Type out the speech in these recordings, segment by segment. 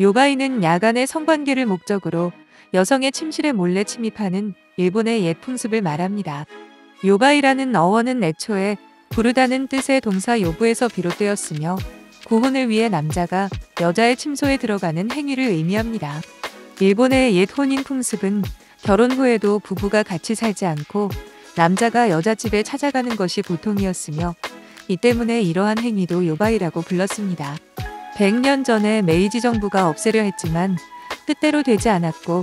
요바이는 야간의 성관계를 목적으로 여성의 침실에 몰래 침입하는 일본의 옛 풍습을 말합니다. 요바이라는 어원은 애초에 부르다는 뜻의 동사 요부에서 비롯되었으며 구혼을 위해 남자가 여자의 침소에 들어가는 행위를 의미합니다. 일본의 옛 혼인 풍습은 결혼 후에도 부부가 같이 살지 않고 남자가 여자 집에 찾아가는 것이 보통이었으며 이 때문에 이러한 행위도 요바이라고 불렀습니다. 100년 전에 메이지 정부가 없애려 했지만 뜻대로 되지 않았고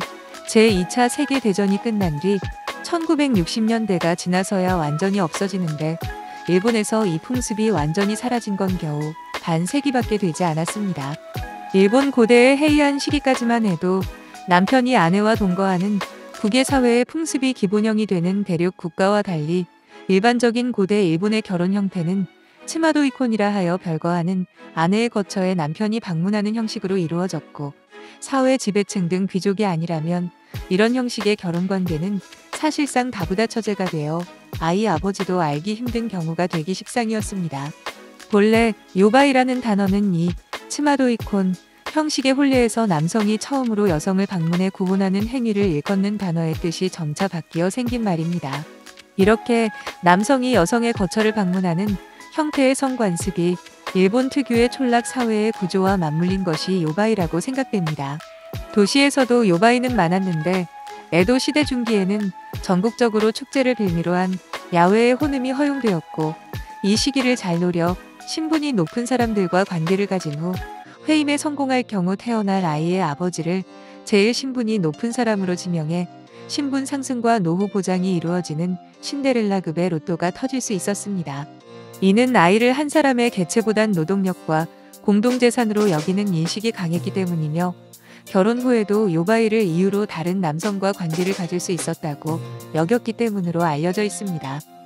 제2차 세계대전이 끝난 뒤 1960년대가 지나서야 완전히 없어지는데 일본에서 이 풍습이 완전히 사라진 건 겨우 반세기밖에 되지 않았습니다. 일본 고대의 해이한 시기까지만 해도 남편이 아내와 동거하는 국외 사회의 풍습이 기본형이 되는 대륙 국가와 달리 일반적인 고대 일본의 결혼 형태는 치마도 이콘이라 하여 별거하는 아내의 거처에 남편이 방문하는 형식으로 이루어졌고 사회 지배층 등 귀족이 아니라면 이런 형식의 결혼 관계는 사실상 다부다 처제가 되어 아이 아버지도 알기 힘든 경우가 되기 십상이었습니다. 본래 요바이라는 단어는 이 치마도이콘 형식의 혼례에서 남성이 처음으로 여성을 방문해 구혼하는 행위를 일컫는 단어의 뜻이 점차 바뀌어 생긴 말입니다. 이렇게 남성이 여성의 거처를 방문하는 형태의 성관습이 일본 특유의 촌락 사회의 구조와 맞물린 것이 요바이라고 생각됩니다. 도시에서도 요바이는 많았는데 에도 시대 중기에는 전국적으로 축제를 빌미로 한 야외의 혼음이 허용되었고 이 시기를 잘 노려 신분이 높은 사람들과 관계를 가진 후 회임에 성공할 경우 태어날 아이의 아버지를 제일 신분이 높은 사람으로 지명해 신분 상승과 노후 보장이 이루어지는 신데렐라급의 로또가 터질 수 있었습니다. 이는 아이를 한 사람의 개체보단 노동력과 공동재산으로 여기는 인식이 강했기 때문이며 결혼 후에도 요바이를 이유로 다른 남성과 관계를 가질 수 있었다고 여겼기 때문으로 알려져 있습니다.